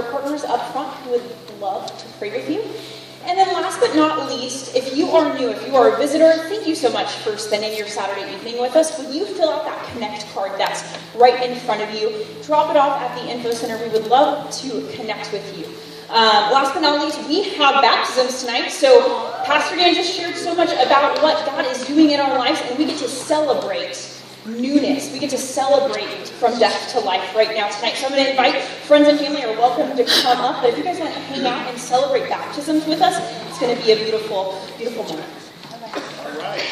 Partners up front who would love to pray with you. And then last but not least, if you are new, if you are a visitor, thank you so much for spending your Saturday evening with us. Would you fill out that Connect card that's right in front of you? Drop it off at the Info Center. We would love to connect with you. Um, last but not least, we have baptisms tonight. So Pastor Dan just shared so much about what God is doing in our lives, and we get to celebrate newness. We get to celebrate from death to life right now tonight. So I'm going to invite friends and family are welcome to come up. But if you guys want to hang out and celebrate baptisms with us, it's going to be a beautiful, beautiful moment. All right.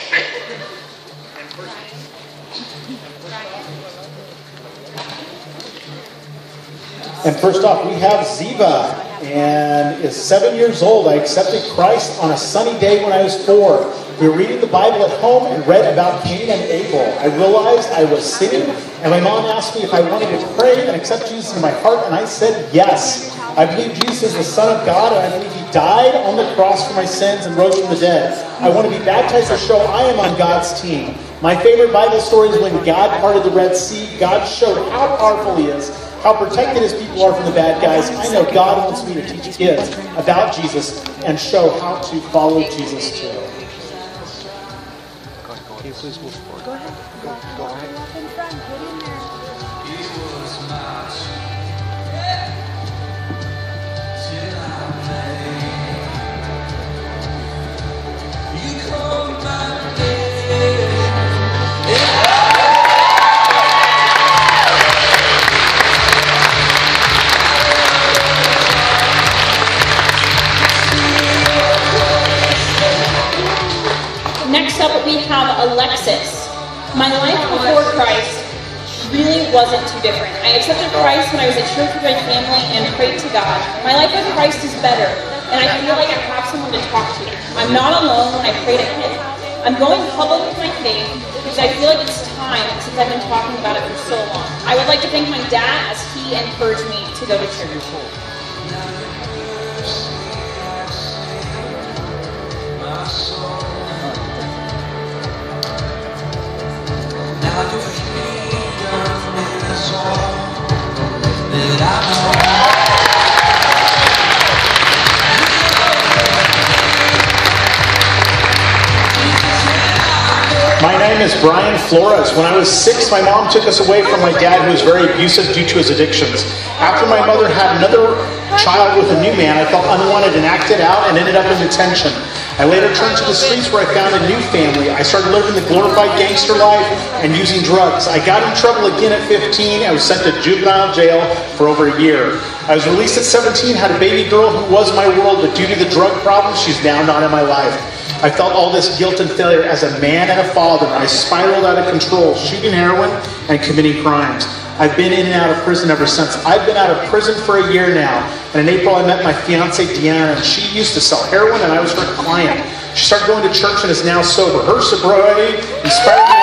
And first off, we have Ziva, and is seven years old. I accepted Christ on a sunny day when I was four. We were reading the Bible at home and read about Cain and Abel. I realized I was sinning, and my mom asked me if I wanted to pray and accept Jesus in my heart, and I said yes. I believe Jesus is the Son of God, and I believe He died on the cross for my sins and rose from the dead. I want to be baptized to show I am on God's team. My favorite Bible story is when God parted the Red Sea. God showed how powerful He is how protected his people are from the bad guys. I know God wants me to teach kids about Jesus and show how to follow Jesus too. You please move forward? Go ahead. Go, go ahead. We have Alexis. My life before Christ really wasn't too different. I accepted Christ when I was at church with my family and prayed to God. My life with Christ is better, and I feel like I have someone to talk to. I'm not alone when I pray to Him. I'm going public with my faith because I feel like it's time since I've been talking about it for so long. I would like to thank my dad as he encouraged me to go to church. My name is Brian Flores. When I was six, my mom took us away from my dad, who was very abusive due to his addictions. After my mother had another child with a new man, I felt unwanted and acted out and ended up in detention. I later turned to the streets where I found a new family. I started living the glorified gangster life and using drugs. I got in trouble again at 15 I was sent to juvenile jail for over a year. I was released at 17, had a baby girl who was my world, but due to the drug problem, she's now not in my life. I felt all this guilt and failure as a man and a father. I spiraled out of control, shooting heroin and committing crimes. I've been in and out of prison ever since. I've been out of prison for a year now. And in April, I met my fiance, Deanna, and she used to sell heroin, and I was her client. She started going to church and is now sober. Her sobriety inspired me.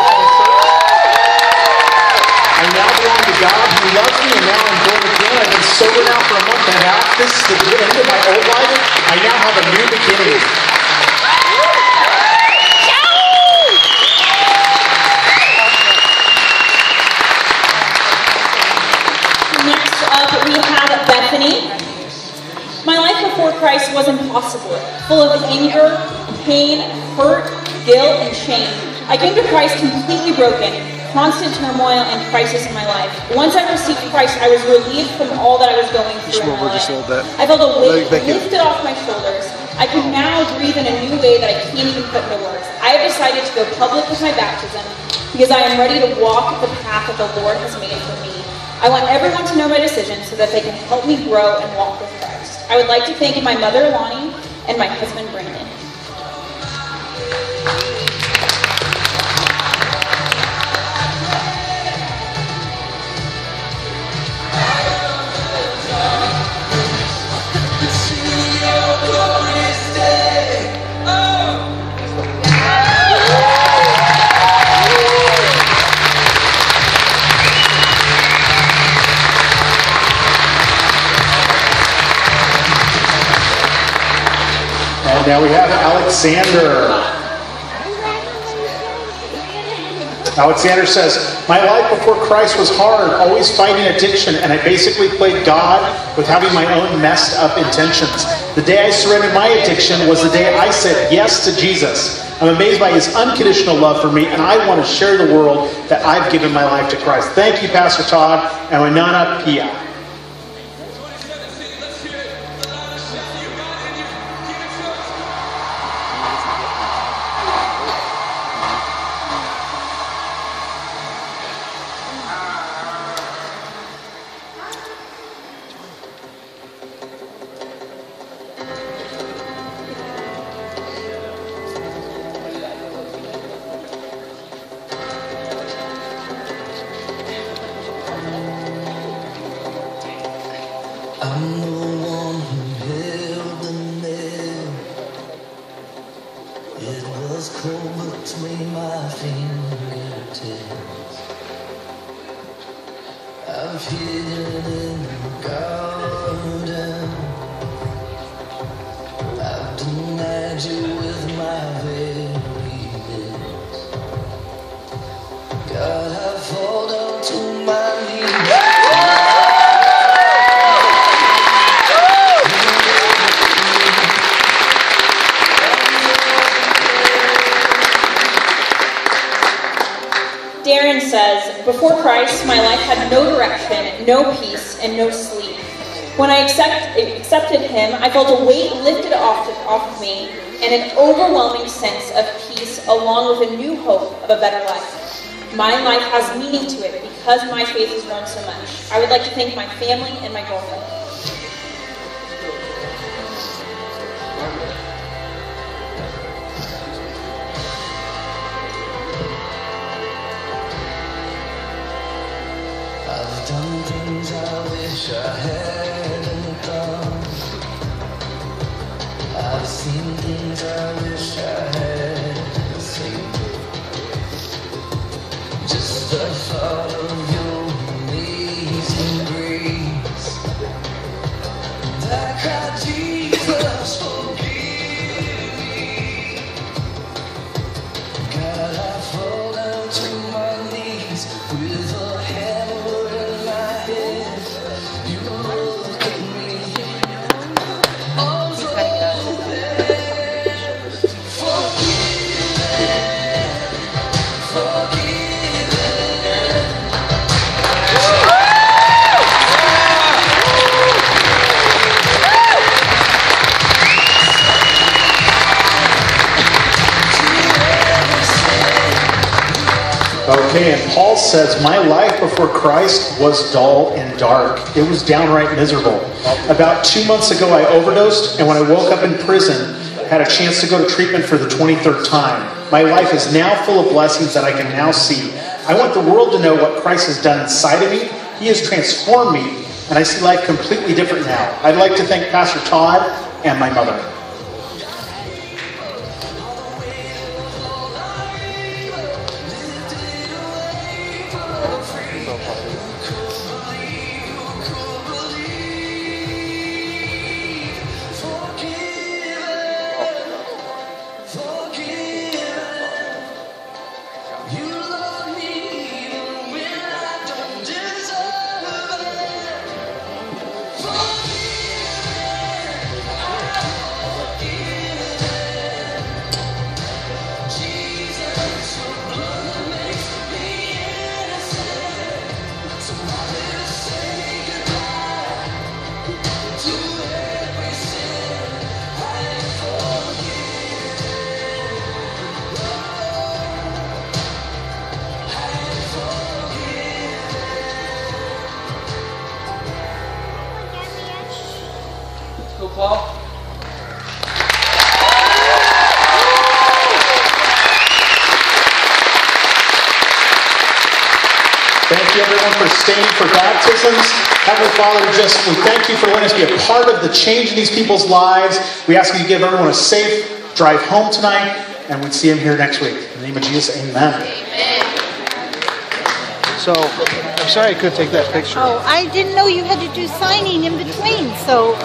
I now belong to God who loves me, and now I'm born again. I've been sober now for a month and a half. This is the end of my old life. I now have a new beginning. Next up, we have Bethany. My life before Christ was impossible, full of anger, pain, hurt, guilt, and shame. I came to Christ completely broken, constant turmoil and crisis in my life. Once I received Christ, I was relieved from all that I was going through Just in my over just a little bit. I felt a weight Thank you. lifted off my shoulders. I can now breathe in a new way that I can't even put into words. I have decided to go public with my baptism because I am ready to walk the path that the Lord has made for me. I want everyone to know my decision so that they can help me grow and walk with Christ. I would like to thank my mother, Lonnie, and my husband, Brandon. Now we have Alexander. Alexander says, My life before Christ was hard, always fighting addiction, and I basically played God with having my own messed up intentions. The day I surrendered my addiction was the day I said yes to Jesus. I'm amazed by his unconditional love for me, and I want to share the world that I've given my life to Christ. Thank you, Pastor Todd, and Winona Pia. Was cold between my fingertips. I've hidden in the garden. Says, Before Christ, my life had no direction, no peace, and no sleep. When I accept, accepted Him, I felt a weight lifted off, off of me and an overwhelming sense of peace, along with a new hope of a better life. My life has meaning to it because my faith has grown so much. I would like to thank my family and my girlfriend. I hadn't done. I've seen things I Okay, and Paul says, My life before Christ was dull and dark. It was downright miserable. About two months ago, I overdosed, and when I woke up in prison, had a chance to go to treatment for the 23rd time. My life is now full of blessings that I can now see. I want the world to know what Christ has done inside of me. He has transformed me, and I see life completely different now. I'd like to thank Pastor Todd and my mother. For baptisms. Heavenly Father, just we thank you for letting us be a part of the change in these people's lives. We ask you to give everyone a safe drive home tonight, and we'd see them here next week. In the name of Jesus, amen. So, I'm sorry I couldn't take that picture. Oh, I didn't know you had to do signing in between, so